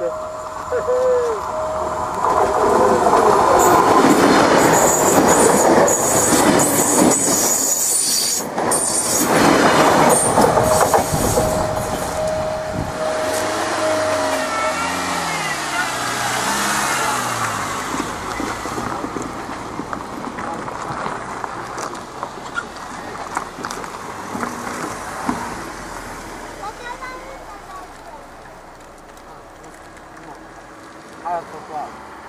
muito. 还要错。